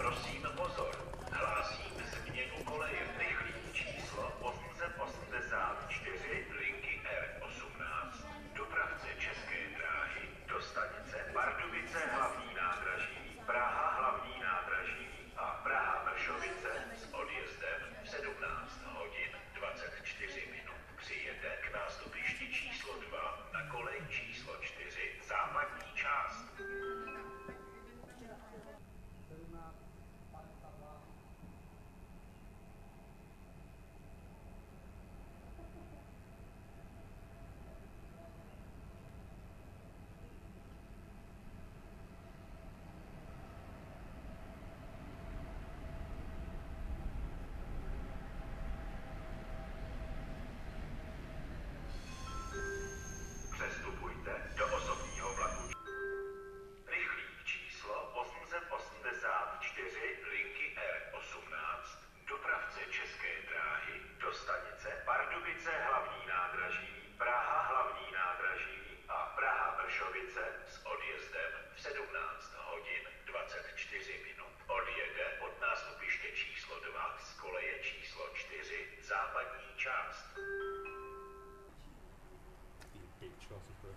Prosím pozor, hlásím změnu koleje. Pardubice s odjezdem v 17 hodin 24 minut. Odjede od nástupiště číslo 2 z koleje číslo 4 západní část. Ty pičo, super.